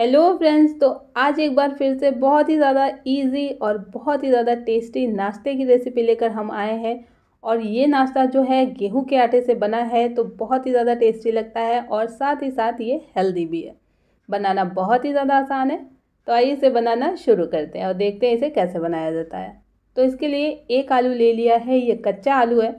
Hello friends तो आज एक बार फिर से बहुत ही ज़्यादा इजी और बहुत ही ज़्यादा टेस्टी नाश्ते की रेसिपी लेकर हम आए हैं। और ये नाश्ता जो है, गेहूँ के आटे से बना है तो बहुत ही ज़्यादा टेस्टी लगता है और साथ ही साथ ये हेल्दी भी है। बनाना बहुत ही ज़्यादा आसान है तो आइए इसे बनाना शुरू करते हैं और देखते हैं इसे कैसे बनाया जाता है। तो इसके लिए एक आलू ले लिया है, ये कच्चा आलू है।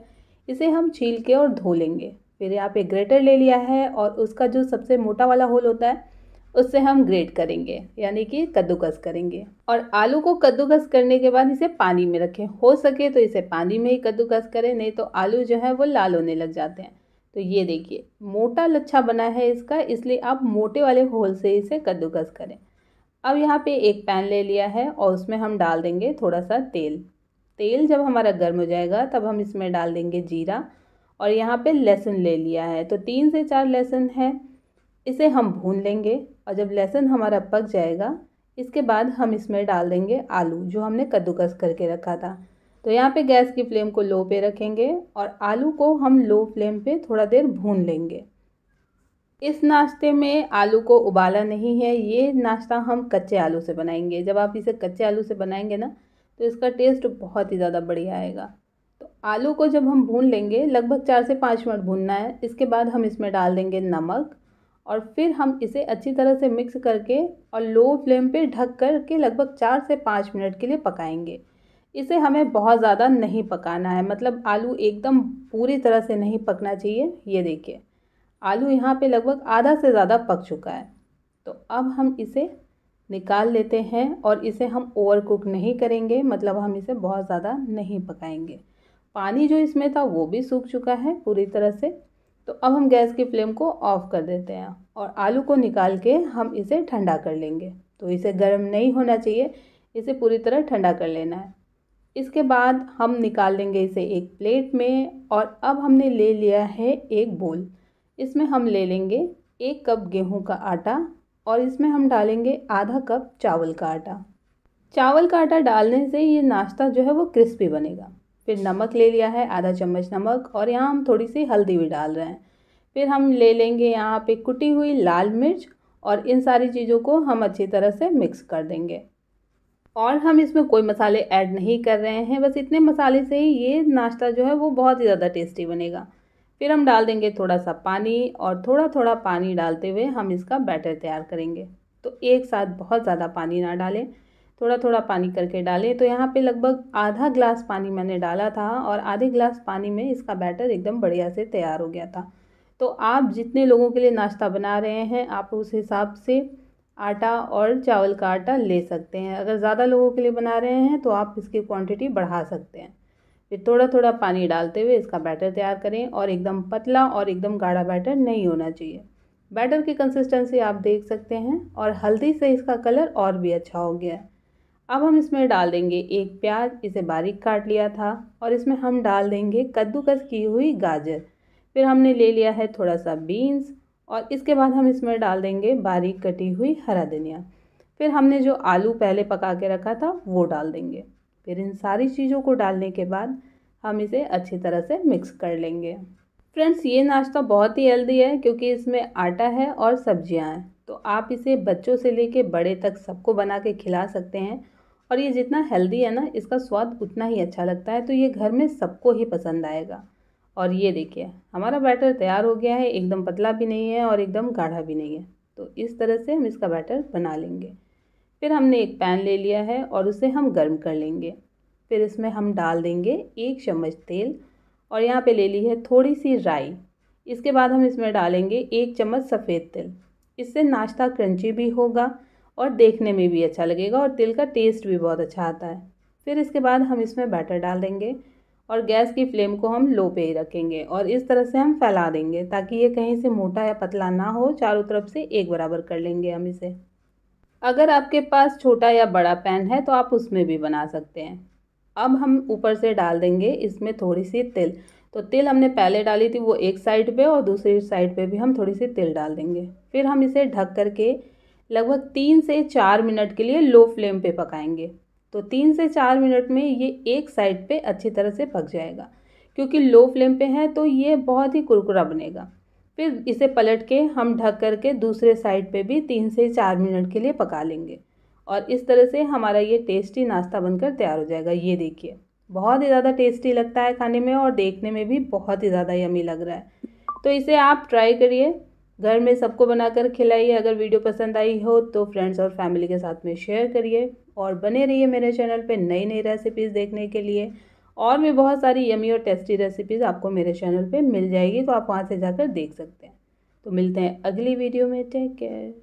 इसे हम छील के और धो लेंगे। फिर यहाँ पे ग्रेटर ले लिया है और उसका जो सबसे मोटा वाला होल होता है उससे हम ग्रेट करेंगे, यानी कि कद्दूकस करेंगे। और आलू को कद्दूकस करने के बाद इसे पानी में रखें। हो सके तो इसे पानी में ही कद्दूकस करें, नहीं तो आलू जो है वो लाल होने लग जाते हैं। तो ये देखिए, मोटा लच्छा बना है इसका, इसलिए आप मोटे वाले होल से इसे कद्दूकस करें। अब यहाँ पे एक पैन ले लिया है और उसमें हम डाल देंगे थोड़ा सा तेल। तेल जब हमारा गर्म हो जाएगा, तब हम इसमें डाल देंगे जीरा। और यहाँ पे लहसुन ले लिया है तो तीन से चार लहसुन है। इसे हम भून लेंगे। और जब लहसुन हमारा पक जाएगा, इसके बाद हम इसमें डाल देंगे आलू, जो हमने कद्दूकस करके रखा था। तो यहाँ पे गैस की फ्लेम को लो पे रखेंगे और आलू को हम लो फ्लेम पे थोड़ा देर भून लेंगे। इस नाश्ते में आलू को उबाला नहीं है, ये नाश्ता हम कच्चे आलू से बनाएँगे। जब आप इसे कच्चे आलू से बनाएँगे ना तो इसका टेस्ट बहुत ही ज़्यादा बढ़िया आएगा। तो आलू को जब हम भून लेंगे, लगभग चार से पाँच मिनट भूनना है। इसके बाद हम इसमें डाल देंगे नमक और फिर हम इसे अच्छी तरह से मिक्स करके और लो फ्लेम पे ढक कर के लगभग चार से पाँच मिनट के लिए पकाएँगे। इसे हमें बहुत ज़्यादा नहीं पकाना है मतलब आलू एकदम पूरी तरह से नहीं पकना चाहिए, ये देखिए। आलू यहाँ पे लगभग आधा से ज़्यादा पक चुका है। तो अब हम इसे निकाल लेते हैं और इसे हम ओवर कुक नहीं करेंगे मतलब हम इसे बहुत ज़्यादा नहीं पकाएँगे। पानी जो इसमें था वो भी सूख चुका है पूरी तरह से। तो अब हम गैस की फ्लेम को ऑफ़ कर देते हैं और आलू को निकाल के हम इसे ठंडा कर लेंगे। तो इसे गर्म नहीं होना चाहिए, इसे पूरी तरह ठंडा कर लेना है। इसके बाद हम निकाल लेंगे इसे एक प्लेट में और अब हमने ले लिया है एक बोल। इसमें हम ले लेंगे एक कप गेहूँ का आटा और इसमें हम डालेंगे आधा कप चावल का आटा। चावल का आटा डालने से ये नाश्ता जो है वो क्रिस्पी बनेगा। फिर नमक ले लिया है, आधा चम्मच नमक और यहाँ हम थोड़ी सी हल्दी भी डाल रहे हैं। फिर हम ले लेंगे यहाँ पे कुटी हुई लाल मिर्च और इन सारी चीज़ों को हम अच्छी तरह से मिक्स कर देंगे। और हम इसमें कोई मसाले ऐड नहीं कर रहे हैं, बस इतने मसाले से ही ये नाश्ता जो है वो बहुत ही ज़्यादा टेस्टी बनेगा। फिर हम डाल देंगे थोड़ा सा पानी और थोड़ा थोड़ा पानी डालते हुए हम इसका बैटर तैयार करेंगे। तो एक साथ बहुत ज़्यादा पानी ना डालें। थोड़ा थोड़ा पानी करके डालें। तो यहाँ पे लगभग आधा ग्लास पानी मैंने डाला था और आधे ग्लास पानी में इसका बैटर एकदम बढ़िया से तैयार हो गया था। तो आप जितने लोगों के लिए नाश्ता बना रहे हैं, आप उस हिसाब से आटा और चावल का आटा ले सकते हैं। अगर ज़्यादा लोगों के लिए बना रहे हैं तो आप इसकी क्वांटिटी बढ़ा सकते हैं। फिर थोड़ा थोड़ा पानी डालते हुए इसका बैटर तैयार करें और एकदम पतला और एकदम गाढ़ा बैटर नहीं होना चाहिए। बैटर की कंसिस्टेंसी आप देख सकते हैं और हल्दी से इसका कलर और भी अच्छा हो गया है। अब हम इसमें डाल देंगे एक प्याज, इसे बारीक काट लिया था और इसमें हम डाल देंगे कद्दूकस की हुई गाजर। फिर हमने ले लिया है थोड़ा सा बीन्स और इसके बाद हम इसमें डाल देंगे बारीक कटी हुई हरा धनिया। फिर हमने जो आलू पहले पका के रखा था, वो डाल देंगे। फिर इन सारी चीज़ों को डालने के बाद हम इसे अच्छी तरह से मिक्स कर लेंगे। फ्रेंड्स, ये नाश्ता बहुत ही हेल्दी है क्योंकि इसमें आटा है और सब्ज़ियाँ हैं। तो आप इसे बच्चों से लेके बड़े तक सबको बना के खिला सकते हैं। और ये जितना हेल्दी है ना, इसका स्वाद उतना ही अच्छा लगता है तो ये घर में सबको ही पसंद आएगा। और ये देखिए, हमारा बैटर तैयार हो गया है, एकदम पतला भी नहीं है और एकदम गाढ़ा भी नहीं है। तो इस तरह से हम इसका बैटर बना लेंगे। फिर हमने एक पैन ले लिया है और उसे हम गर्म कर लेंगे। फिर इसमें हम डाल देंगे एक चम्मच तेल और यहाँ पे ले ली है थोड़ी सी राई। इसके बाद हम इसमें डालेंगे एक चम्मच सफ़ेद तिल। इससे नाश्ता क्रंची भी होगा और देखने में भी अच्छा लगेगा और तिल का टेस्ट भी बहुत अच्छा आता है। फिर इसके बाद हम इसमें बैटर डाल देंगे और गैस की फ्लेम को हम लो पे ही रखेंगे और इस तरह से हम फैला देंगे ताकि ये कहीं से मोटा या पतला ना हो, चारों तरफ़ से एक बराबर कर लेंगे हम इसे। अगर आपके पास छोटा या बड़ा पैन है तो आप उसमें भी बना सकते हैं। अब हम ऊपर से डाल देंगे इसमें थोड़ी सी तिल तो तिल हमने पहले डाली थी वो एक साइड पे और दूसरी साइड पे भी हम थोड़ी सी तिल डाल देंगे। फिर हम इसे ढक करके लगभग तीन से चार मिनट के लिए लो फ्लेम पे पकाएँगे। तो तीन से चार मिनट में ये एक साइड पे अच्छी तरह से पक जाएगा। क्योंकि लो फ्लेम पे है तो ये बहुत ही कुरकुरा बनेगा। फिर इसे पलट के हम ढक करके दूसरे साइड पे भी तीन से चार मिनट के लिए पका लेंगे। और इस तरह से हमारा ये टेस्टी नाश्ता बनकर तैयार हो जाएगा। ये देखिए। बहुत ही ज़्यादा टेस्टी लगता है खाने में और देखने में भी बहुत ही ज़्यादा यमी लग रहा है। तो इसे आप ट्राई करिए। घर में सबको बनाकर खिलाइए। अगर वीडियो पसंद आई हो तो फ्रेंड्स और फैमिली के साथ में शेयर करिए और बने रहिए मेरे चैनल पे नई नई रेसिपीज़ देखने के लिए। और भी बहुत सारी यमी और टेस्टी रेसिपीज़ आपको मेरे चैनल पे मिल जाएगी तो आप वहाँ से जाकर देख सकते हैं। तो मिलते हैं अगली वीडियो में। Take care